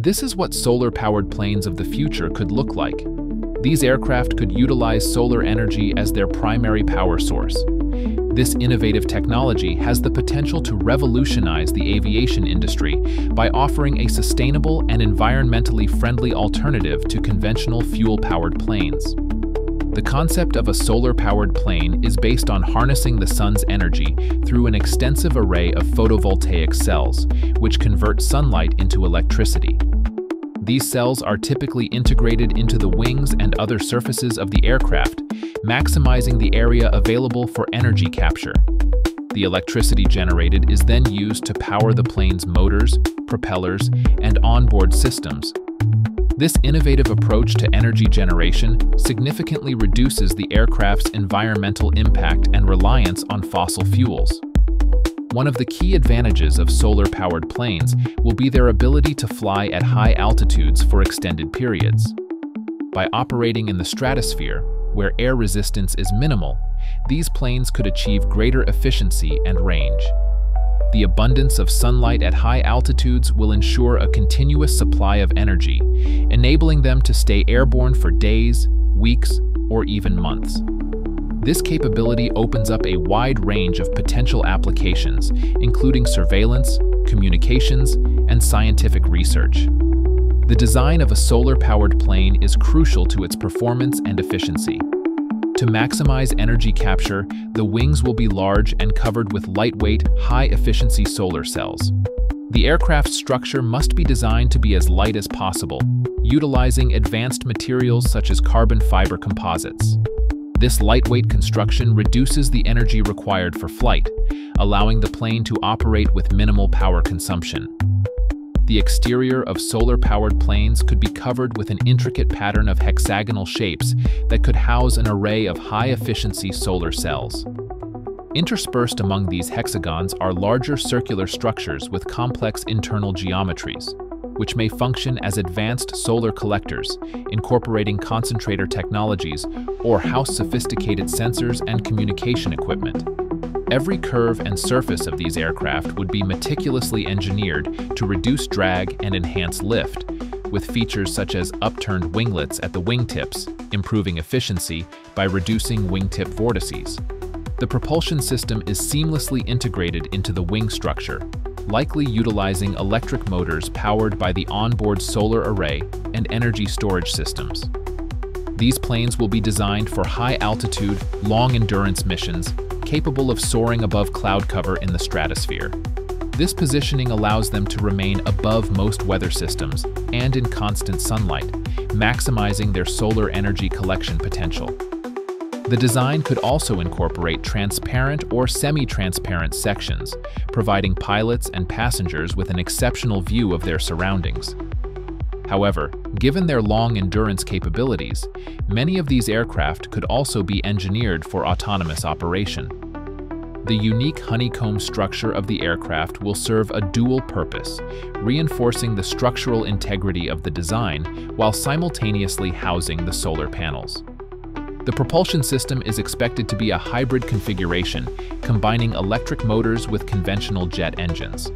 This is what solar-powered planes of the future could look like. These aircraft could utilize solar energy as their primary power source. This innovative technology has the potential to revolutionize the aviation industry by offering a sustainable and environmentally friendly alternative to conventional fuel-powered planes. The concept of a solar-powered plane is based on harnessing the sun's energy through an extensive array of photovoltaic cells, which convert sunlight into electricity. These cells are typically integrated into the wings and other surfaces of the aircraft, maximizing the area available for energy capture. The electricity generated is then used to power the plane's motors, propellers, and onboard systems, this innovative approach to energy generation significantly reduces the aircraft's environmental impact and reliance on fossil fuels. One of the key advantages of solar-powered planes will be their ability to fly at high altitudes for extended periods. By operating in the stratosphere, where air resistance is minimal, these planes could achieve greater efficiency and range. The abundance of sunlight at high altitudes will ensure a continuous supply of energy, enabling them to stay airborne for days, weeks, or even months. This capability opens up a wide range of potential applications, including surveillance, communications, and scientific research. The design of a solar-powered plane is crucial to its performance and efficiency. To maximize energy capture, the wings will be large and covered with lightweight, high-efficiency solar cells. The aircraft's structure must be designed to be as light as possible, utilizing advanced materials such as carbon fiber composites. This lightweight construction reduces the energy required for flight, allowing the plane to operate with minimal power consumption. The exterior of solar-powered planes could be covered with an intricate pattern of hexagonal shapes that could house an array of high-efficiency solar cells. Interspersed among these hexagons are larger circular structures with complex internal geometries, which may function as advanced solar collectors, incorporating concentrator technologies or house sophisticated sensors and communication equipment. Every curve and surface of these aircraft would be meticulously engineered to reduce drag and enhance lift, with features such as upturned winglets at the wingtips, improving efficiency by reducing wingtip vortices. The propulsion system is seamlessly integrated into the wing structure, likely utilizing electric motors powered by the onboard solar array and energy storage systems. These planes will be designed for high-altitude, long-endurance missions capable of soaring above cloud cover in the stratosphere. This positioning allows them to remain above most weather systems and in constant sunlight, maximizing their solar energy collection potential. The design could also incorporate transparent or semi-transparent sections, providing pilots and passengers with an exceptional view of their surroundings. However, given their long endurance capabilities, many of these aircraft could also be engineered for autonomous operation. The unique honeycomb structure of the aircraft will serve a dual purpose, reinforcing the structural integrity of the design while simultaneously housing the solar panels. The propulsion system is expected to be a hybrid configuration, combining electric motors with conventional jet engines.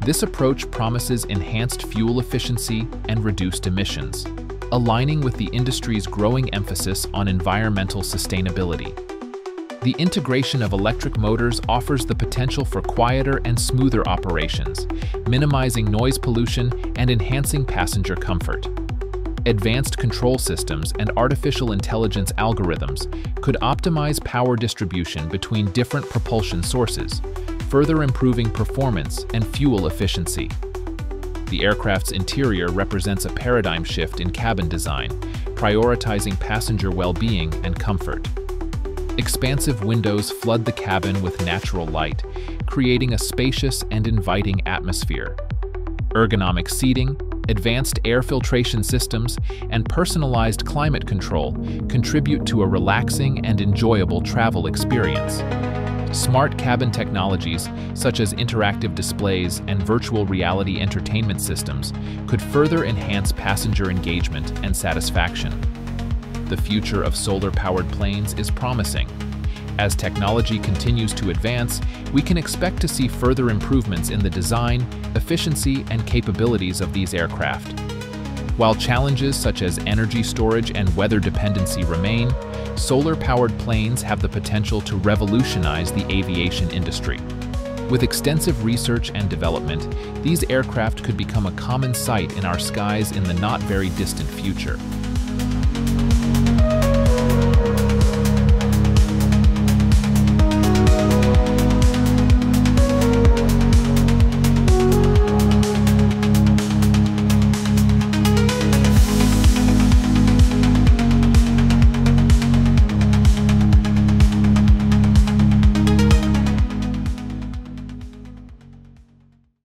This approach promises enhanced fuel efficiency and reduced emissions, aligning with the industry's growing emphasis on environmental sustainability. The integration of electric motors offers the potential for quieter and smoother operations, minimizing noise pollution and enhancing passenger comfort. Advanced control systems and artificial intelligence algorithms could optimize power distribution between different propulsion sources, further improving performance and fuel efficiency. The aircraft's interior represents a paradigm shift in cabin design, prioritizing passenger well-being and comfort. Expansive windows flood the cabin with natural light, creating a spacious and inviting atmosphere. Ergonomic seating, advanced air filtration systems, and personalized climate control contribute to a relaxing and enjoyable travel experience. Smart cabin technologies, such as interactive displays and virtual reality entertainment systems, could further enhance passenger engagement and satisfaction. The future of solar-powered planes is promising, As technology continues to advance, we can expect to see further improvements in the design, efficiency, and capabilities of these aircraft. While challenges such as energy storage and weather dependency remain, solar-powered planes have the potential to revolutionize the aviation industry. With extensive research and development, these aircraft could become a common sight in our skies in the not very distant future.